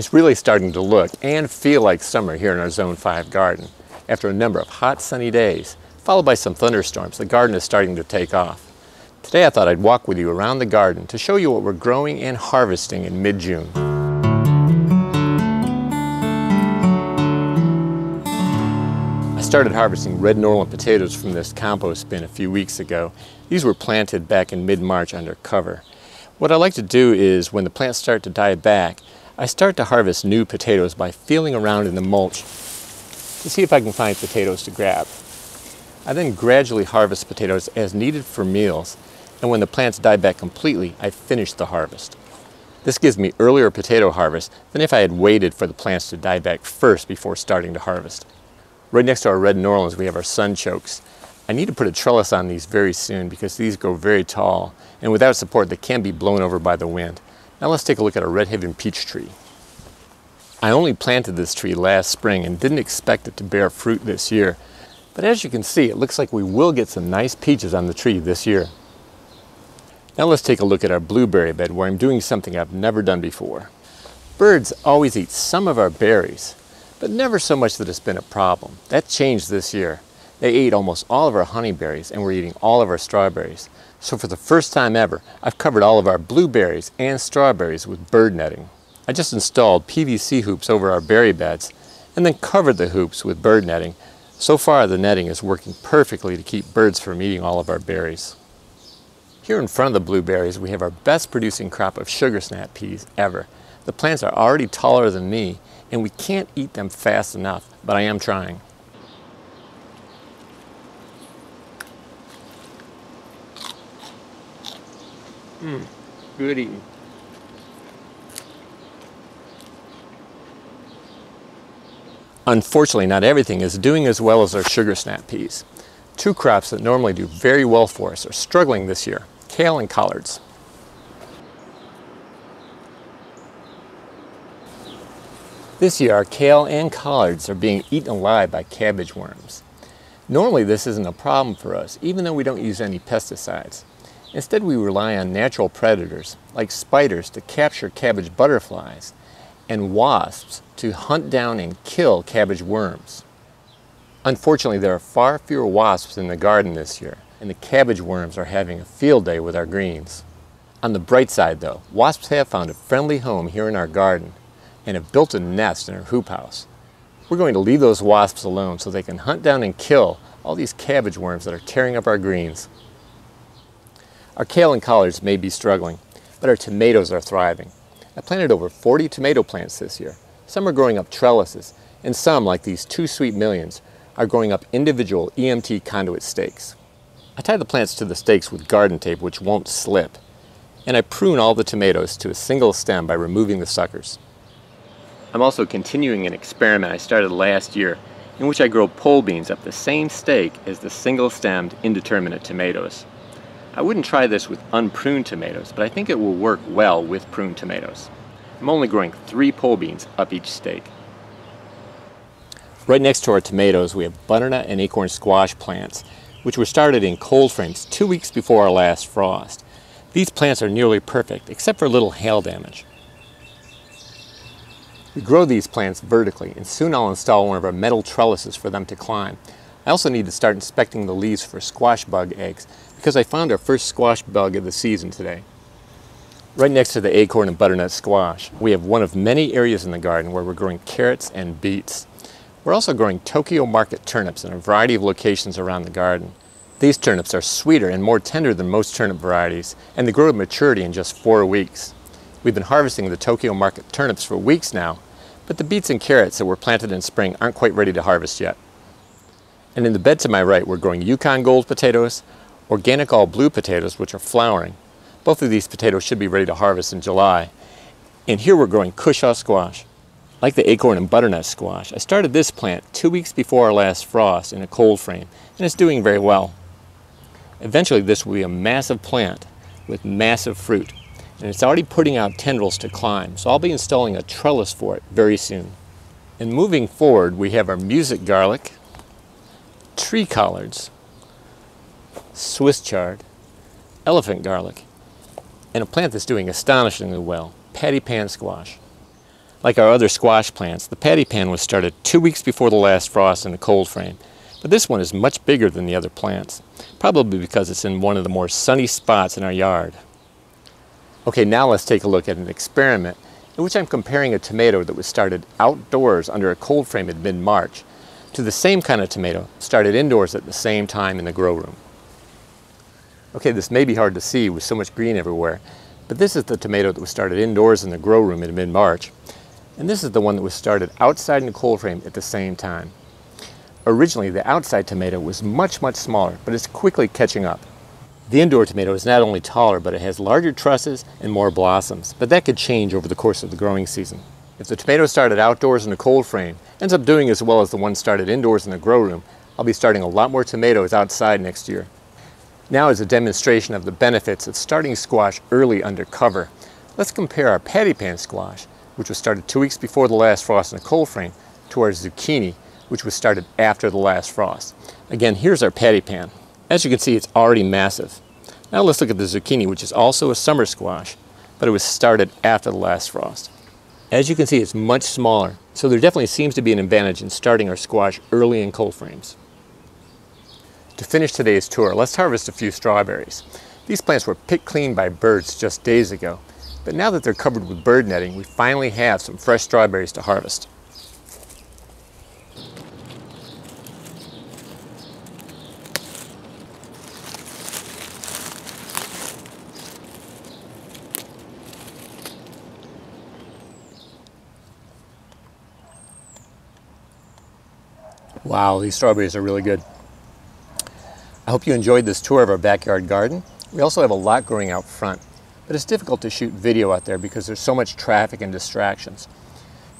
It's really starting to look and feel like summer here in our Zone 5 garden. After a number of hot sunny days, followed by some thunderstorms, the garden is starting to take off. Today I thought I'd walk with you around the garden to show you what we're growing and harvesting in mid-June. I started harvesting red Norland potatoes from this compost bin a few weeks ago. These were planted back in mid-March under cover. What I like to do is when the plants start to die back, I start to harvest new potatoes by feeling around in the mulch to see if I can find potatoes to grab. I then gradually harvest potatoes as needed for meals, and when the plants die back completely, I finish the harvest. This gives me earlier potato harvest than if I had waited for the plants to die back first before starting to harvest. Right next to our red Norlands, we have our sunchokes. I need to put a trellis on these very soon because these grow very tall, and without support, they can be blown over by the wind. Now let's take a look at our Red Haven peach tree. I only planted this tree last spring and didn't expect it to bear fruit this year. But as you can see, it looks like we will get some nice peaches on the tree this year. Now let's take a look at our blueberry bed where I'm doing something I've never done before. Birds always eat some of our berries, but never so much that it's been a problem. That changed this year. They ate almost all of our honeyberries and were eating all of our strawberries. So for the first time ever, I've covered all of our blueberries and strawberries with bird netting. I just installed PVC hoops over our berry beds and then covered the hoops with bird netting. So far the netting is working perfectly to keep birds from eating all of our berries. Here in front of the blueberries we have our best producing crop of sugar snap peas ever. The plants are already taller than me and we can't eat them fast enough, but I am trying. Mmm, good eating. Unfortunately, not everything is doing as well as our sugar snap peas. Two crops that normally do very well for us are struggling this year, kale and collards. This year, our kale and collards are being eaten alive by cabbage worms. Normally, this isn't a problem for us, even though we don't use any pesticides. Instead, we rely on natural predators, like spiders, to capture cabbage butterflies and wasps to hunt down and kill cabbage worms. Unfortunately, there are far fewer wasps in the garden this year, and the cabbage worms are having a field day with our greens. On the bright side, though, wasps have found a friendly home here in our garden and have built a nest in our hoop house. We're going to leave those wasps alone so they can hunt down and kill all these cabbage worms that are tearing up our greens. Our kale and collards may be struggling, but our tomatoes are thriving. I planted over 40 tomato plants this year. Some are growing up trellises, and some, like these two sweet millions, are growing up individual EMT conduit stakes. I tie the plants to the stakes with garden tape which won't slip, and I prune all the tomatoes to a single stem by removing the suckers. I'm also continuing an experiment I started last year in which I grow pole beans up the same stake as the single-stemmed indeterminate tomatoes. I wouldn't try this with unpruned tomatoes, but I think it will work well with pruned tomatoes. I'm only growing three pole beans up each stake. Right next to our tomatoes, we have butternut and acorn squash plants, which were started in cold frames two weeks before our last frost. These plants are nearly perfect, except for a little hail damage. We grow these plants vertically, and soon I'll install one of our metal trellises for them to climb. I also need to start inspecting the leaves for squash bug eggs because I found our first squash bug of the season today. Right next to the acorn and butternut squash, we have one of many areas in the garden where we're growing carrots and beets. We're also growing Tokyo Market turnips in a variety of locations around the garden. These turnips are sweeter and more tender than most turnip varieties, and they grow to maturity in just four weeks. We've been harvesting the Tokyo Market turnips for weeks now, but the beets and carrots that were planted in spring aren't quite ready to harvest yet. And in the bed to my right, we're growing Yukon Gold potatoes, organic all blue potatoes, which are flowering. Both of these potatoes should be ready to harvest in July. And here we're growing Cushaw squash. Like the acorn and butternut squash, I started this plant two weeks before our last frost in a cold frame, and it's doing very well. Eventually this will be a massive plant with massive fruit, and it's already putting out tendrils to climb, so I'll be installing a trellis for it very soon. And moving forward, we have our music garlic, tree collards, Swiss chard, elephant garlic, and a plant that's doing astonishingly well, patty pan squash. Like our other squash plants, the patty pan was started two weeks before the last frost in the cold frame, but this one is much bigger than the other plants, probably because it's in one of the more sunny spots in our yard. Okay, now let's take a look at an experiment in which I'm comparing a tomato that was started outdoors under a cold frame in mid-March to the same kind of tomato started indoors at the same time in the grow room. Okay, this may be hard to see with so much green everywhere, but this is the tomato that was started indoors in the grow room in mid-March, and this is the one that was started outside in the cold frame at the same time. Originally, the outside tomato was much, much smaller, but it's quickly catching up. The indoor tomato is not only taller, but it has larger trusses and more blossoms, but that could change over the course of the growing season. If the tomato started outdoors in a cold frame ends up doing as well as the one started indoors in the grow room, I'll be starting a lot more tomatoes outside next year. Now is a demonstration of the benefits of starting squash early under cover, let's compare our patty pan squash, which was started two weeks before the last frost in a cold frame, to our zucchini, which was started after the last frost. Again, here's our patty pan. As you can see, it's already massive. Now let's look at the zucchini, which is also a summer squash, but it was started after the last frost. As you can see, it's much smaller, so there definitely seems to be an advantage in starting our squash early in cold frames. To finish today's tour, let's harvest a few strawberries. These plants were picked clean by birds just days ago, but now that they're covered with bird netting, we finally have some fresh strawberries to harvest. Wow, these strawberries are really good. I hope you enjoyed this tour of our backyard garden. We also have a lot growing out front, but it's difficult to shoot video out there because there's so much traffic and distractions.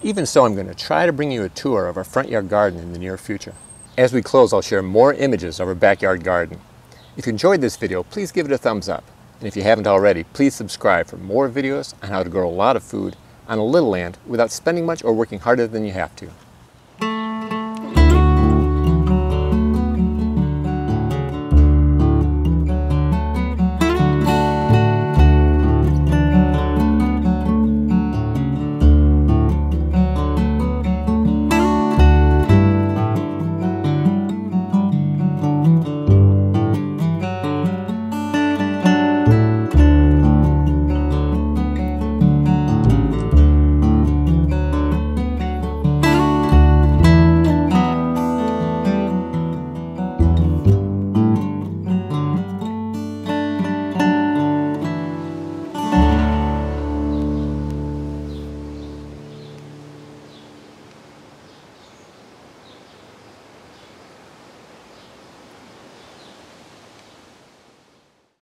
Even so, I'm going to try to bring you a tour of our front yard garden in the near future. As we close, I'll share more images of our backyard garden. If you enjoyed this video, please give it a thumbs up. And if you haven't already, please subscribe for more videos on how to grow a lot of food on a little land without spending much or working harder than you have to.